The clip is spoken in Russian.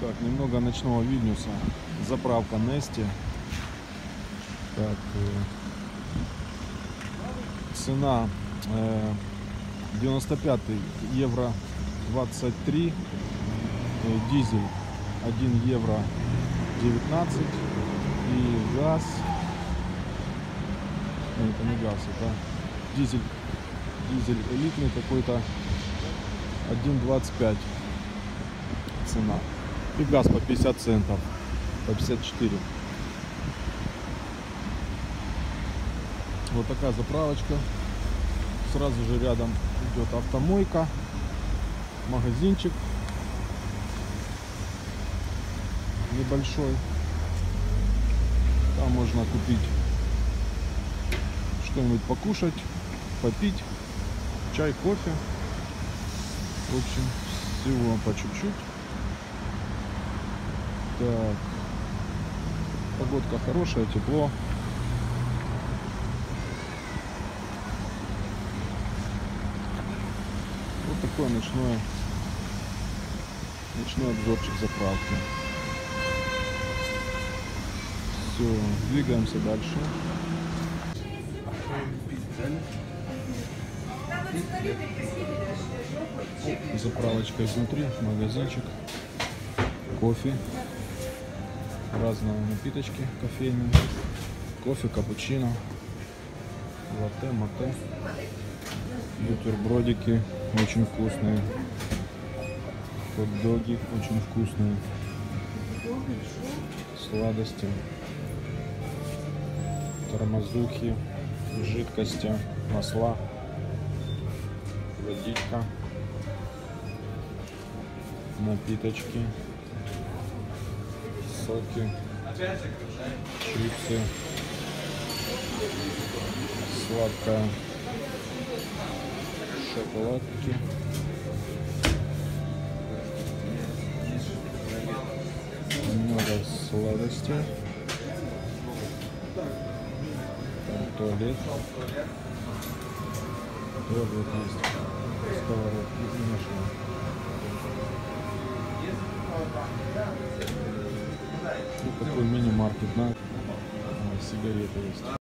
Так, немного ночного Вильнюса. Заправка Нести. Так, э, цена э, 95 евро 23. Э, дизель 1 евро 19. И газ. Ну, это не газ, это дизель. Дизель элитный какой-то 1,25 цена. И газ по 50 центов, по 54. Вот такая заправочка. Сразу же рядом идет автомойка, магазинчик небольшой. Там можно купить что-нибудь покушать, попить, чай, кофе. В общем, всего по чуть-чуть. Так. Погодка хорошая, тепло. Вот такой ночной ночной обзорчик заправки. Все, двигаемся дальше. Заправочка изнутри, магазинчик, кофе, разные напиточки кофейные, кофе, капучино, латте, мате, бутербродики очень вкусные, хот-доги очень вкусные, сладости, тормозухи, жидкости, масла, водичка, напиточки, соки, чипсы, сладкое, шоколадки. Много сладостей. Туалет. Вот есть сковородки такой мини-маркет на сигареты есть.